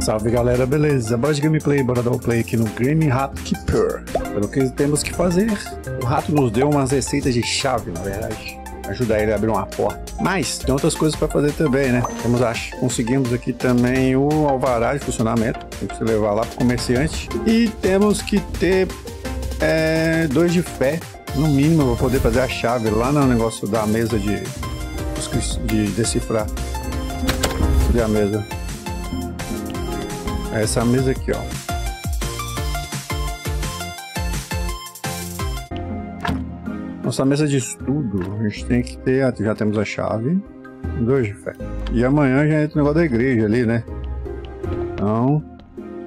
Salve galera, beleza? Bora de gameplay, bora dar o play aqui no Green Rat Keeper. Pelo que temos que fazer, o rato nos deu umas receitas de chave, na verdade. Ajudar ele a abrir uma porta. Mas tem outras coisas para fazer também, né? Temos, acho, conseguimos aqui também o alvará de funcionamento. Tem que levar lá pro comerciante. E temos que ter é, dois de fé, no mínimo, para poder fazer a chave lá no negócio da mesa de, de decifrar. Cadê a mesa? Essa mesa aqui, ó. Nossa mesa de estudo, a gente tem que ter, já temos a chave, dois de fé. E amanhã já entra o negócio da igreja ali, né? Então,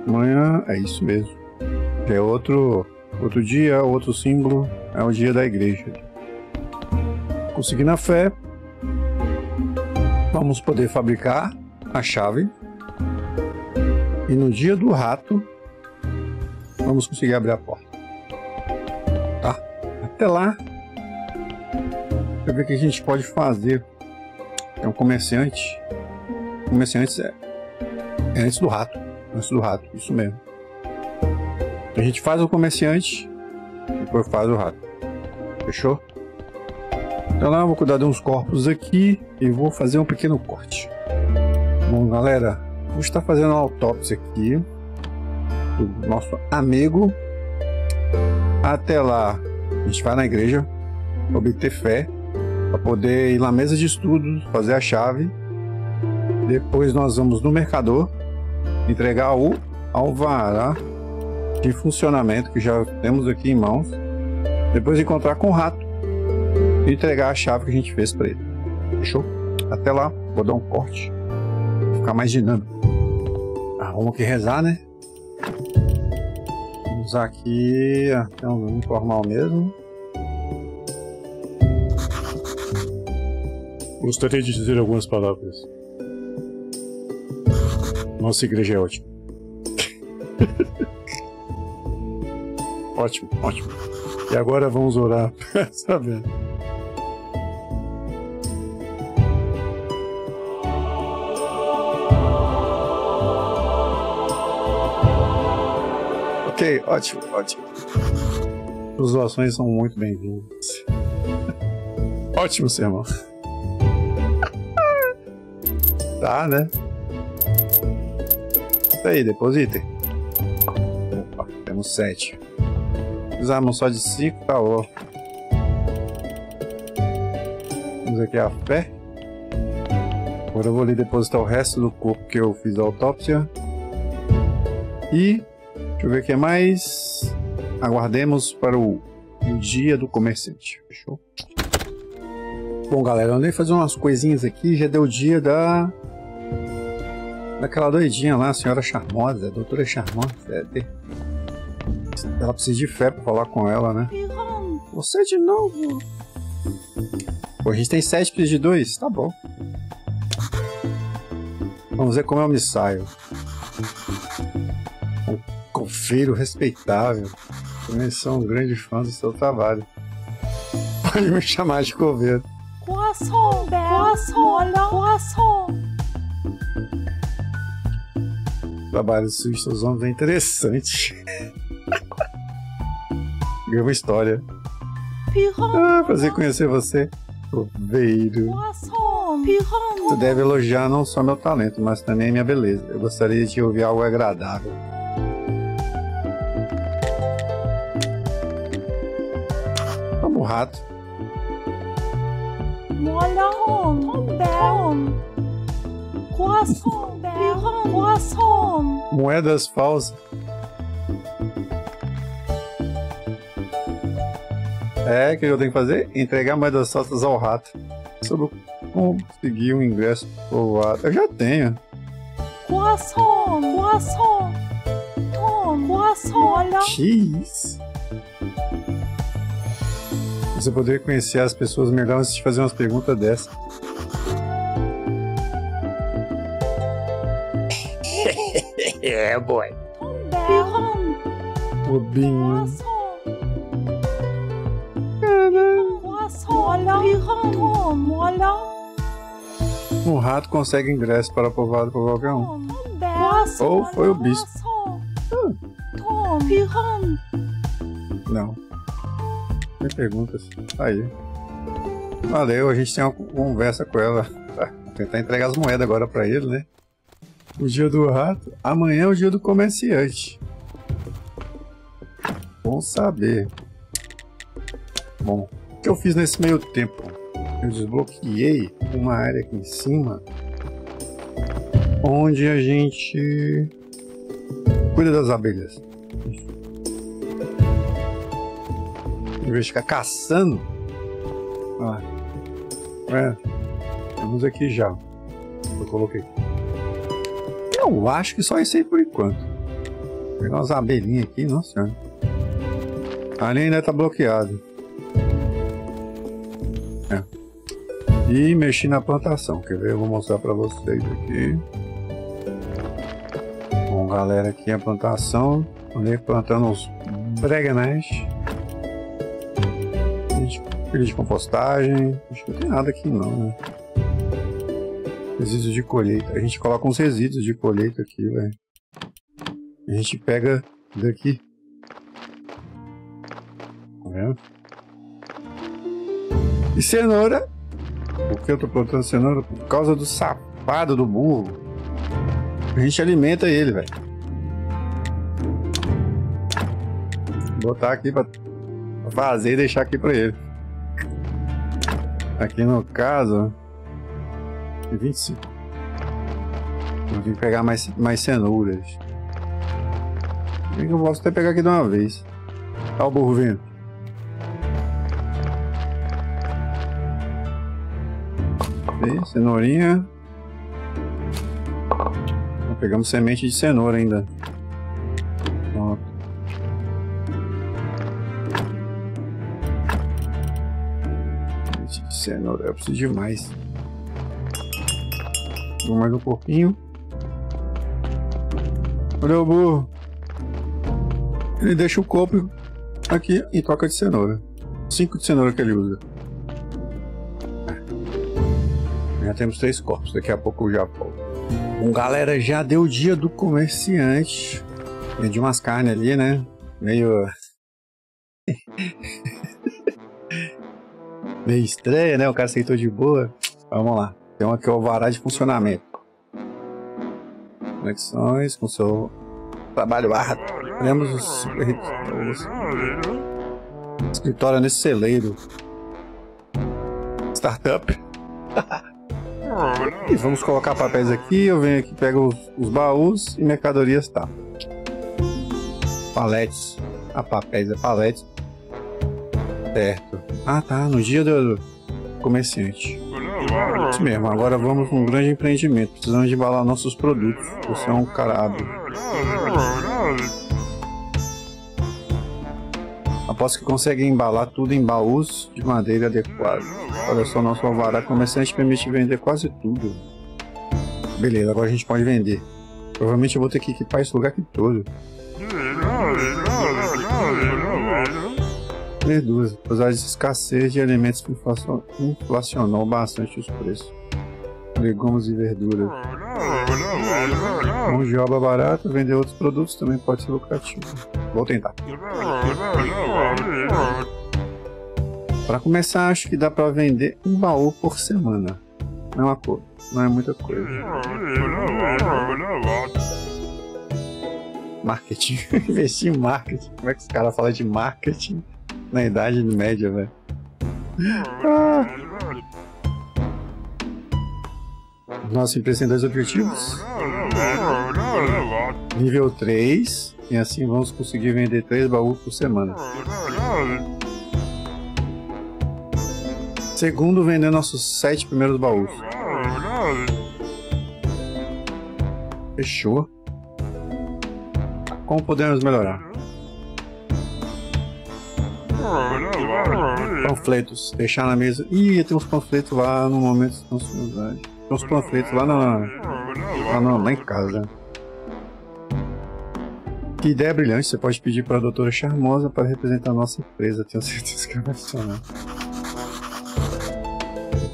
amanhã é isso mesmo. É outro, outro dia, outro símbolo, é o dia da igreja. Conseguindo a fé, vamos poder fabricar a chave e no dia do rato, vamos conseguir abrir a porta. Tá? Até lá, deixa eu ver o que a gente pode fazer. É um comerciante. Comerciante é, é antes do rato. Antes do rato, isso mesmo. A gente faz o comerciante, depois faz o rato. Fechou? Então lá, vou cuidar de uns corpos aqui e vou fazer um pequeno corte. Bom, galera, Vou estar fazendo uma autópsia aqui do nosso amigo. Até lá, a gente vai na igreja obter fé para poder ir na mesa de estudos, fazer a chave. Depois nós vamos no mercador entregar o alvará de funcionamento que já temos aqui em mãos. Depois encontrar com o rato e entregar a chave que a gente fez para ele. Fechou? Até lá, vou dar um corte. Ficar mais dinâmico. Vamos aqui rezar, né? Vamos usar aqui até um informal mesmo. Gostaria de dizer algumas palavras. Nossa igreja é ótima. ótimo, ótimo. E agora vamos orar. Sabe? Ok, ótimo, ótimo. As doações são muito bem-vindas. ótimo, sermão. tá, né? Isso aí, depositem. Opa, temos sete. Precisamos só de cinco, tá ó. Temos aqui a fé. Agora eu vou ali depositar o resto do corpo que eu fiz a autópsia. E Deixa eu ver o que mais. Aguardemos para o, o dia do comerciante. Fechou? Bom, galera, eu andei fazer umas coisinhas aqui. Já deu o dia da. Daquela doidinha lá, a senhora charmosa, a doutora charmosa. É, ela precisa de fé pra falar com ela, né? Você de novo? Pô, a gente tem sete, precisa de dois? Tá bom. Vamos ver como eu me saio confeiro respeitável. Também sou um grande fã do seu trabalho. Pode me chamar de coveiro. Croissant, croissant, croissant. Trabalho dos seus homens é interessante. Uma história. Ah, prazer conhecer você. Coveiro. Tu deve elogiar não só meu talento, mas também minha beleza. Eu gostaria de ouvir algo agradável. Rato. Molhão, tombão. Croissant, croissant. Moedas falsas. É, o que eu tenho que fazer? Entregar moedas falsas ao rato. Sobre como conseguir um ingresso povoado. Eu já tenho. Croissant, croissant. Tom, croissant. Que isso? Você poderia conhecer as pessoas melhor antes de fazer umas perguntas dessas. é, boy. Bobinho. Um rato consegue ingresso para povoado por qualquer um. Ou foi o bispo. piran, Não. Perguntas. Aí. Valeu, a gente tem uma conversa com ela. Tentar entregar as moedas agora pra ele, né? O dia do rato. Amanhã é o dia do comerciante. Bom saber. Bom, o que eu fiz nesse meio tempo? Eu desbloqueei uma área aqui em cima onde a gente cuida das abelhas. Em vez de ficar caçando. Lá. É, aqui já. Eu coloquei. Eu acho que só isso aí por enquanto. Vou pegar umas abelhinhas aqui, nossa senhora. Ali ainda tá bloqueado. É. E mexi na plantação. Quer ver? Eu vou mostrar pra vocês aqui. Bom, galera, aqui a plantação. Andei plantando os breganés. Pilha de compostagem. Acho que não tem nada aqui não, né? Resíduos de colheita. A gente coloca uns resíduos de colheita aqui, velho. A gente pega daqui. Tá vendo? E cenoura. Por que eu tô plantando cenoura? Por causa do safado do burro. A gente alimenta ele, velho. Botar aqui pra fazer e deixar aqui pra ele. Aqui no caso. 25. Eu que pegar mais, mais cenouras. Eu posso até pegar aqui de uma vez. Olha o burro vindo. Cenourinha. Pegamos semente de cenoura ainda. Cenoura. Eu preciso de mais. Vou mais um pouquinho. Olha o burro. Ele deixa o copo aqui em troca de cenoura. Cinco de cenoura que ele usa. Já temos três corpos, daqui a pouco eu já volto. Bom, galera, já deu o dia do comerciante. Vendi umas carnes ali, né? Meio. Meio estranha, né? O cara aceitou de boa. Vamos lá. Tem uma aqui, o alvará de funcionamento. Conexões com seu trabalho árduo. Temos o super escritório nesse celeiro. Startup. e vamos colocar papéis aqui. Eu venho aqui, pego os, os baús e mercadorias, tá. Paletes. Ah, papéis é paletes. Certo. Ah, tá. No dia do comerciante. Isso mesmo, agora vamos com um grande empreendimento. Precisamos de embalar nossos produtos. Você é um cara. Aposto que consegue embalar tudo em baús de madeira adequados. Olha só, nosso alvará comerciante permite vender quase tudo. Beleza, agora a gente pode vender. Provavelmente eu vou ter que equipar esse lugar aqui todo. Verduras, apesar de escassez de alimentos que inflacion- inflacionou bastante os preços. Legumes e verduras. Mão de obra barata, vender outros produtos também pode ser lucrativo. Vou tentar. Para começar, acho que dá para vender um baú por semana. Não é coisa, não é muita coisa. Marketing. Investir em marketing. Como é que os caras falam de marketing na idade média, velho? Ah. Nossa empresa tem dois objetivos. Nível 3. E assim vamos conseguir vender 3 baús por semana. Segundo, vender nossos 7 primeiros baús. Fechou. Como podemos melhorar? Panfletos. Deixar na mesa. Ih, tem uns panfletos lá no momento de ansiedade. Tem uns panfletos lá na. Lá, na, lá em casa. Que ideia brilhante. Você pode pedir para a doutora Charmosa para representar a nossa empresa. Tenho certeza que vai funcionar.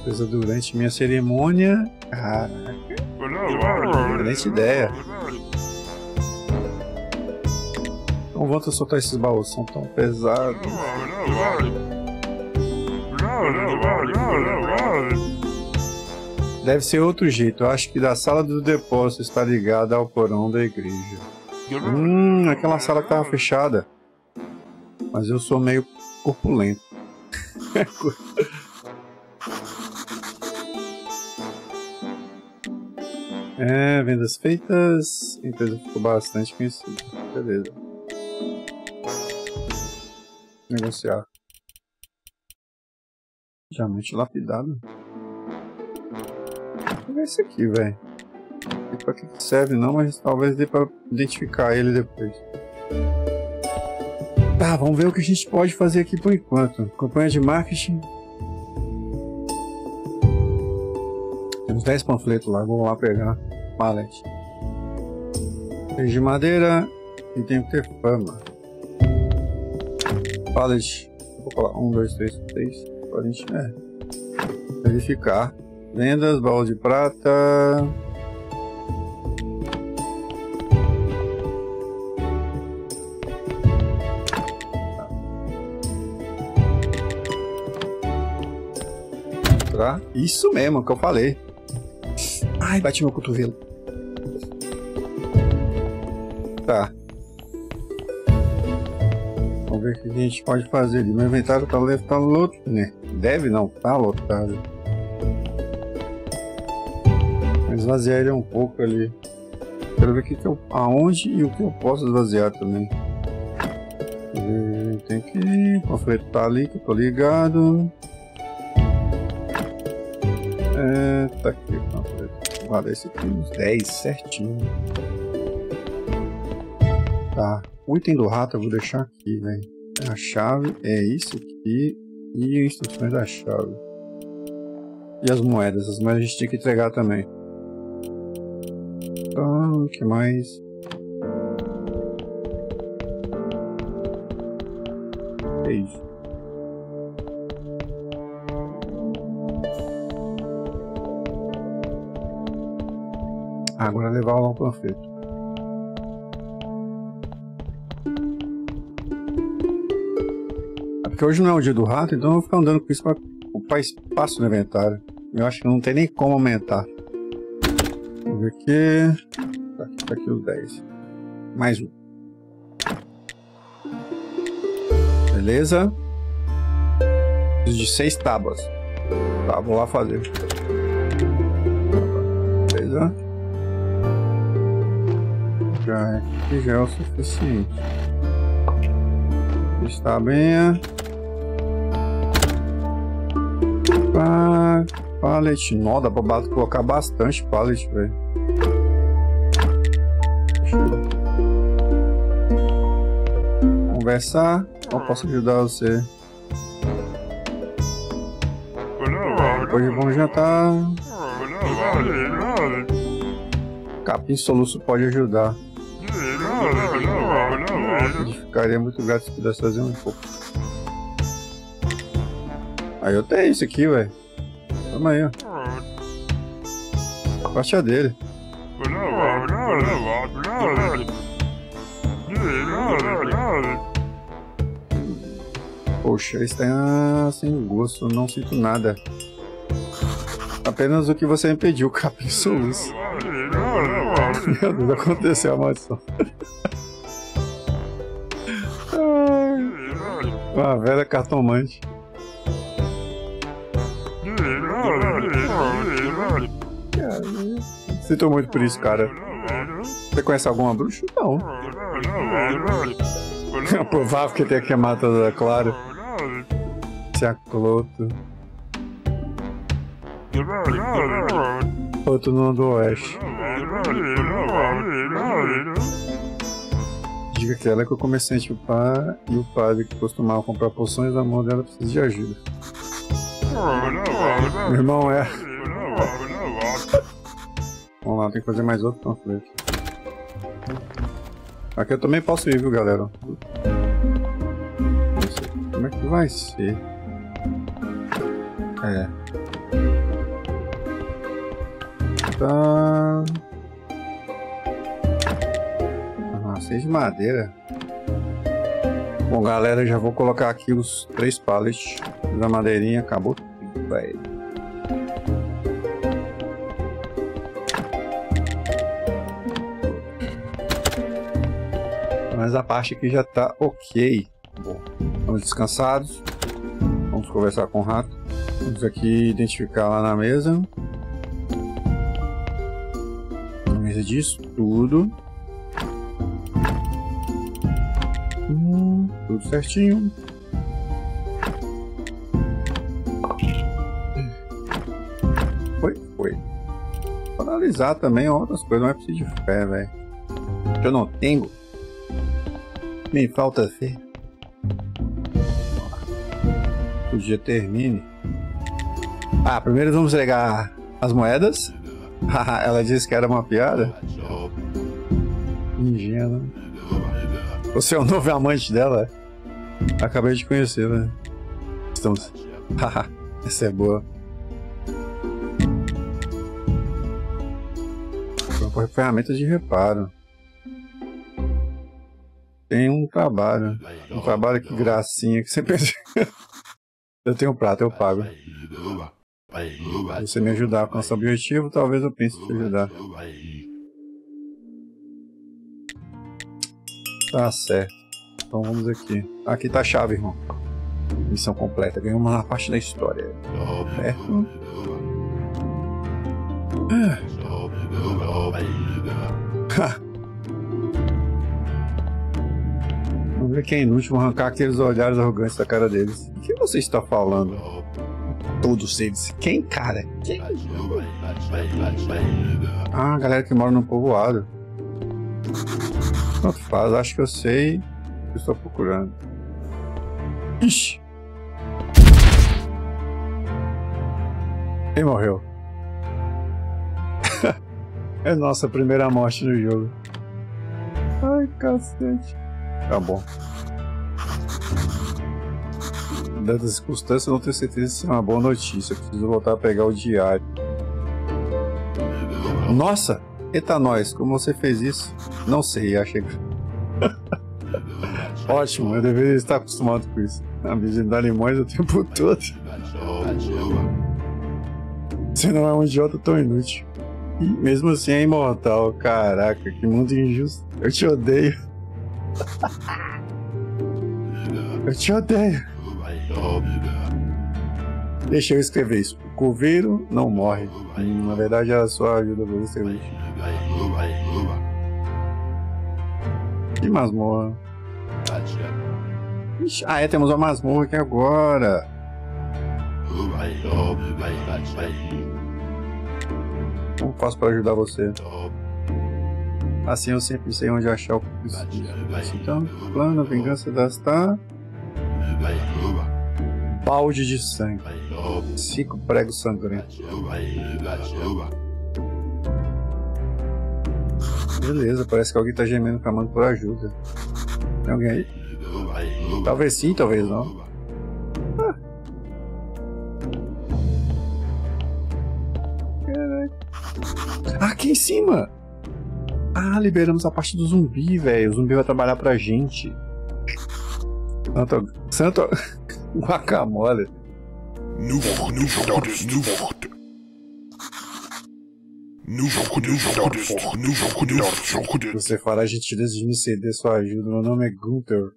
Empresa durante minha cerimônia. Caraca, ideia. Não a soltar esses baús, são tão pesados. Deve ser outro jeito. Eu acho que da sala do depósito está ligada ao porão da igreja. Hum, aquela sala que estava fechada. Mas eu sou meio corpulento. é, vendas feitas. A empresa ficou bastante conhecida. Beleza. Negociar. Diamante lapidado. Vou ver esse aqui, velho. Não sei pra que serve não, mas talvez dê pra identificar ele depois. Tá, vamos ver o que a gente pode fazer aqui por enquanto. Campanha de marketing. Temos 10 panfletos lá, vamos lá pegar. Pallet. De madeira e tem que ter fama. Pallet. Vou colar 1, 2, 3, 3. Pra gente é, verificar. Vendas, baú de prata. Tá? Isso mesmo que eu falei. Ai, bati meu cotovelo. Tá. Vamos ver o que a gente pode fazer ali. Meu inventário tá, tá lotado, né? Deve não, tá lotado. Esvaziar ele um pouco ali. Quero ver que, que eu, aonde e o que eu posso esvaziar também. E tem que tá ali que eu tô ligado. É, tá aqui panfleto. Vale esse aqui uns 10 certinho. Tá. O item do rato eu vou deixar aqui, velho. A chave é isso aqui e instruções da chave. E as moedas. As moedas a gente tinha que entregar também. Então, o que mais? É isso. Agora levar lá o panfleto. Hoje não é o dia do rato, então eu vou ficar andando com isso para ocupar espaço no inventário. Eu acho que não tem nem como aumentar. Vamos ver aqui. Tá tá aqui os 10. Mais um. Beleza. Preciso de 6 tábuas. Tá, vou lá fazer. Beleza. Já aqui já é o suficiente. Está pallet. Nó, dá pra colocar bastante pallet, velho. Conversar. Ou posso ajudar você? Hoje bom jantar. Capim soluço pode ajudar. Ficaria muito grato se pudesse fazer um pouco. Aí eu tenho isso aqui, velho. Toma aí, ó. Parte a dele. Poxa, está sem gosto, não sinto nada. Apenas o que você me pediu, capim soluço. Meu Deus, aconteceu a maldição. Uma velha cartomante. Sinto muito por isso, cara. Você conhece alguma bruxa? Não. É provável que tenha queimado toda a Clara. Se acloto. Outro no do oeste. Diga que ela é que eu comecei a chupar e o padre que costumava comprar poções da mão dela precisa de ajuda. Meu irmão é. Vamos lá, tem que fazer mais outro panfleto. Aqui eu também posso ir, viu, galera? Como é que vai ser. É. Tá. Ah, de madeira. Bom, galera, já vou colocar aqui os três pallets da madeirinha. Acabou tudo, velho. Mas a parte aqui já tá ok. Bom, estamos descansados. Vamos conversar com o rato. Vamos aqui identificar lá na mesa. Na mesa disso tudo. Hum, tudo certinho. Foi, foi. Paralisar também outras coisas, não é preciso de fé, velho. Eu não tenho. Me falta fé. O dia termine. Ah, primeiro vamos entregar as moedas. Ela disse que era uma piada. Ingênua. Você é o novo amante dela? Acabei de conhecer, né? Estamos. Haha, essa é boa. Ferramentas de reparo. Tem um trabalho. Um trabalho que gracinha que você pensa. eu tenho um prato, eu pago. Se você me ajudar com esse objetivo, talvez eu pense em te ajudar. Tá certo. Então vamos aqui. Aqui tá a chave, irmão. Missão completa. Ganhamos uma parte da história. Certo? Vamos ver quem é inútil arrancar aqueles olhares arrogantes da cara deles. O que você está falando? Todos eles. Quem, cara? Quem? Ah, a galera que mora no povoado. Tanto faz, acho que eu sei o que estou procurando. Ixi! Quem morreu? é nossa primeira morte no jogo. Ai, cacete. Tá bom. Dadas as circunstâncias, não tenho certeza se é uma boa notícia. Preciso voltar a pegar o diário. Nossa! Eita nós, como você fez isso? Não sei, achei. Ótimo, eu deveria estar acostumado com isso. A visitar limões o tempo todo. Você não é um idiota tão inútil. E mesmo assim é imortal. Caraca, que mundo injusto. Eu te odeio. Eu te odeio. Deixa eu escrever isso. O coveiro não morre. Na verdade, a sua ajuda você útil. Que masmorra. Ixi, ah, é, temos uma masmorra aqui agora. Como faço para ajudar você? Assim eu sempre sei onde achar o. Então, plano, vingança das tá. Balde de sangue. Cinco pregos sangrentos. Beleza, parece que alguém tá gemendo clamando por ajuda. Tem alguém aí? Talvez sim, talvez não. Ah. Aqui em cima! Ah, liberamos a parte do zumbi, velho. O zumbi vai trabalhar pra gente. Santo. Santo. Guacamole. Você fará gentileza de me ceder sua ajuda. Meu nome é Gunther.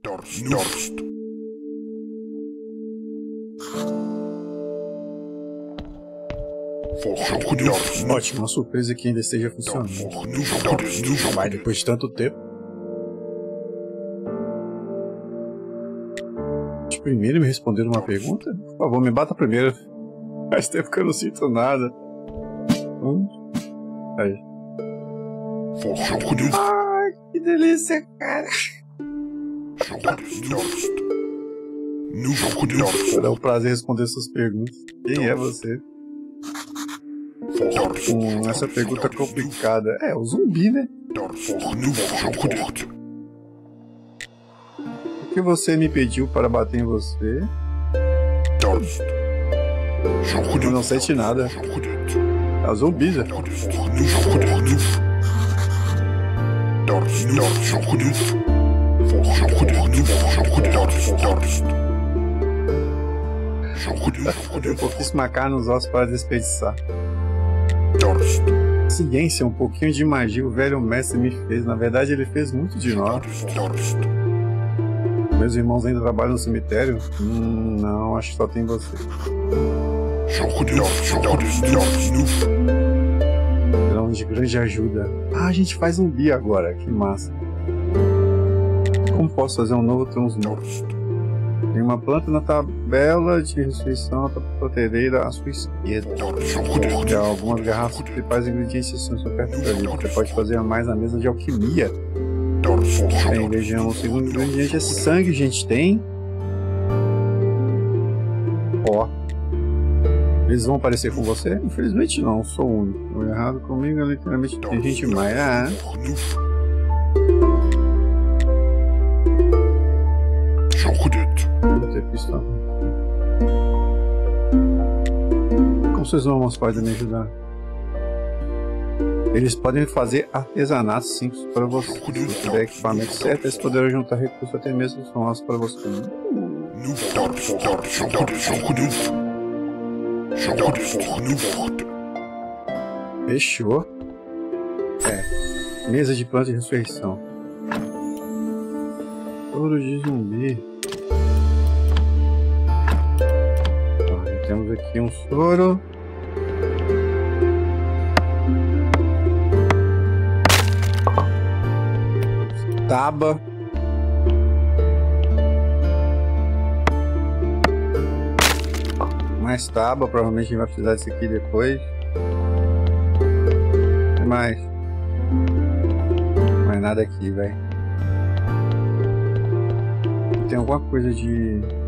Ótimo, uma surpresa que ainda esteja funcionando. Mas depois de tanto tempo. Primeiro me responder uma pergunta? Por favor, me bata primeiro. Faz tempo que eu não sinto nada. Hum? Aí. Ai, que delícia, cara. É um prazer responder suas perguntas. Quem é você? Hum, essa pergunta é complicada. É, o zumbi, né? O que você me pediu para bater em você? Eu não sente nada. É o zumbi, né? Tem pouquíssima carne nos ossos para desperdiçar. Ciência, um pouquinho de magia o velho mestre me fez. Na verdade, ele fez muito de nós. Meus irmãos ainda trabalham no cemitério? Hum, não, acho que só tem você. Serão de grande ajuda. Ah, a gente faz um bi agora, que massa. Como posso fazer um novo transmorto? Tem uma planta na tabela de ressurreição da à sua esquerda. Tem algumas garrafas principais ingredientes são perto dali. Você pode fazer mais na mesa de alquimia. Bem, vejamos. O segundo ingrediente é sangue, gente tem. Ó. Eles vão aparecer com você? Infelizmente não, sou o único. O errado comigo é literalmente tem gente mais. Ah. Pistola. Como vocês vão podem me ajudar? Eles podem fazer artesanato simples para você. Se tiver equipamento certo, eles poderão juntar recursos até mesmo sons para você. Fechou. É. Mesa de planta de ressurreição. Ouro de zumbi. Temos aqui um soro. Taba. Mais taba, provavelmente a gente vai precisar disso aqui depois. Mais? Mais nada aqui, velho. Tem alguma coisa de.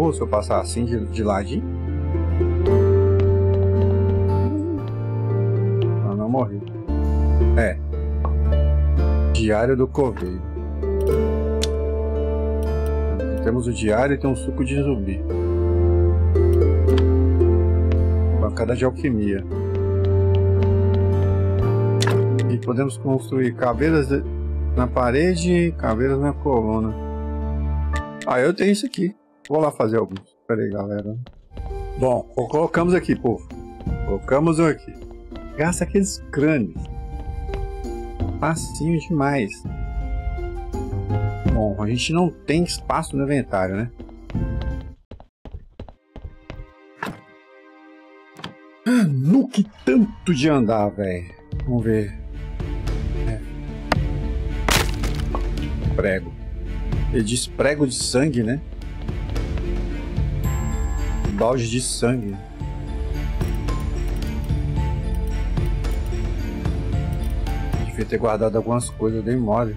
Que se eu passar assim de, de ladinho? Ah, não morri. É. Diário do Coveiro. Temos o diário e tem um suco de zumbi. Bancada de alquimia. E podemos construir caveiras na parede, caveiras na coluna. Ah, eu tenho isso aqui. Vou lá fazer alguns. Pera aí, galera. Bom, co- colocamos aqui, povo. Colocamos um aqui. Gasta aqueles crânios. Facinho demais. Bom, a gente não tem espaço no inventário, né? Ah, no que tanto de andar, velho. Vamos ver. É. Prego. Ele diz prego de sangue, né? Balde de sangue. Devia ter guardado algumas coisas, dei mole.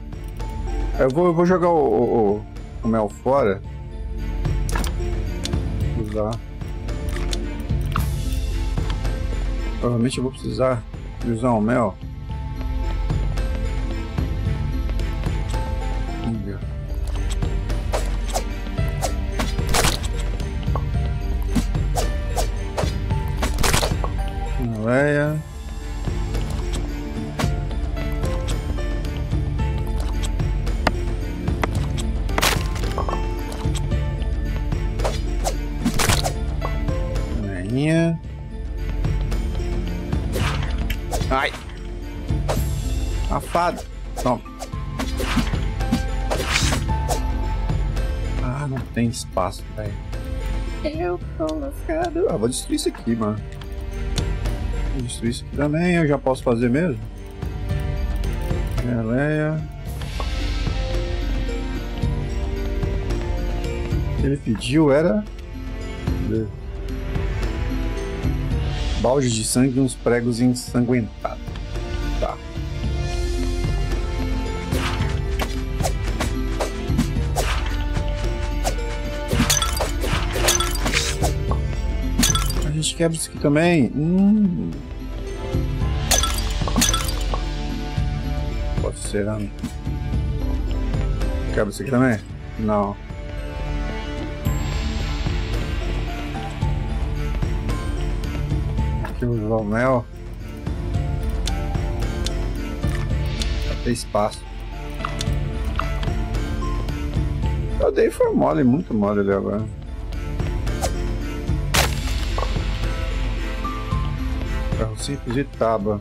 Eu vou, eu vou jogar o, o- o- o mel fora. Usar. Provavelmente eu vou precisar de usar o mel. Leia. Leinha. Ai. Safado. Toma. Ah, não tem espaço, velho. Eu tô lascado. Ah, vou destruir isso aqui, mano. Isso aqui também. Eu já posso fazer mesmo? Geleia. Ele pediu era. Balde de sangue e uns pregos ensanguentados. Gente quebra isso aqui também. Hum. Pode ser, né? Quebra isso aqui também? Não. Aqui o mel. Pra ter espaço. Eu dei foi mole, muito mole ali agora. Simples de tábua.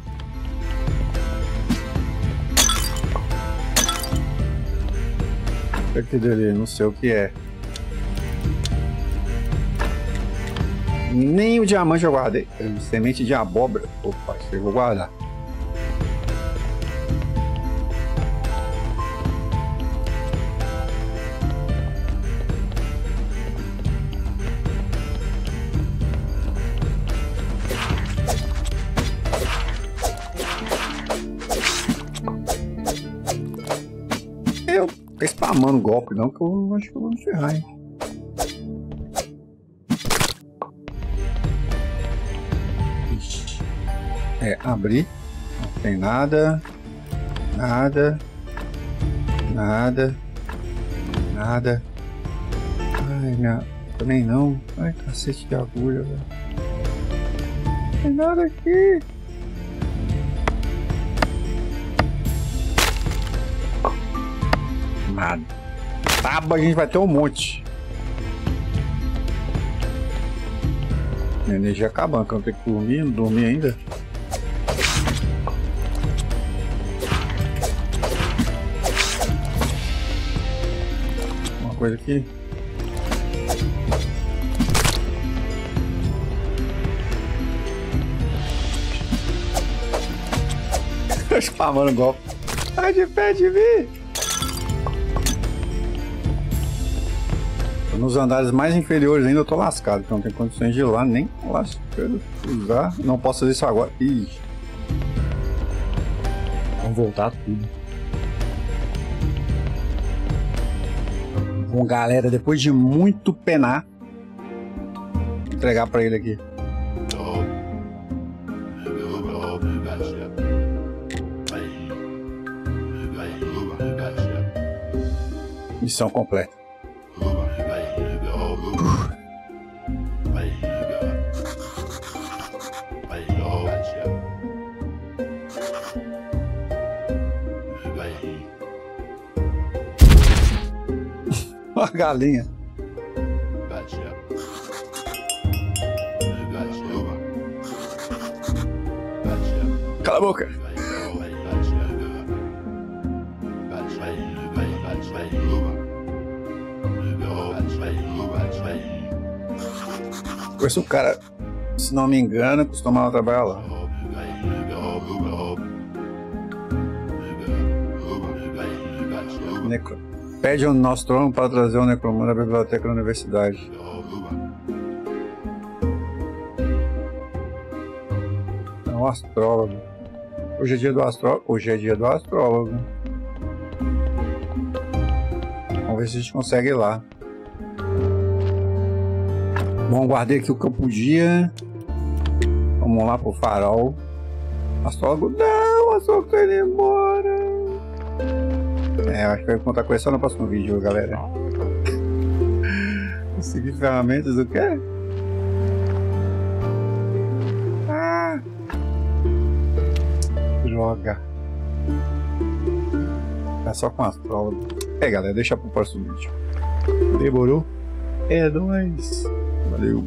Aquilo ali, não sei o que é. Nem o diamante eu guardei. Semente de abóbora. Opa, isso eu vou guardar. Tô spamando golpe não, que eu acho que eu vou me ferrar, hein. É, abrir. Não tem nada. Nada. Nada. Nada. Ai, minha. Também não. Ai, cacete de agulha, velho. Não tem nada aqui. Nada. Tábua a gente vai ter um monte. Minha energia acabando, que eu tenho que dormir, não dormir ainda. Uma coisa aqui. Spamando golpe. Sai de pé de mim! Nos andares mais inferiores ainda eu tô lascado, então não tem condições de ir lá nem usar. Não posso fazer isso agora. Ixi. Vamos voltar tudo. Bom, galera, depois de muito penar, vou entregar pra ele aqui. Missão completa. Galinha. Cala a boca. Conheço um cara, se não me engano, costumava trabalhar lá. Pede o nosso para trazer o necromante da biblioteca da universidade. É um astrólogo. Hoje é dia do astrólogo. Hoje é dia do astrólogo. Vamos ver se a gente consegue ir lá. Bom, guardei aqui o que eu podia. Vamos lá pro farol. Astrólogo, não, astrólogo tá indo embora. É, acho que eu vou contar com isso só no próximo vídeo, galera. Conseguir ferramentas do quê? Ah! Droga. É só com astrólogo. É, galera, deixa pro próximo vídeo. Demorou? É nóis. Valeu.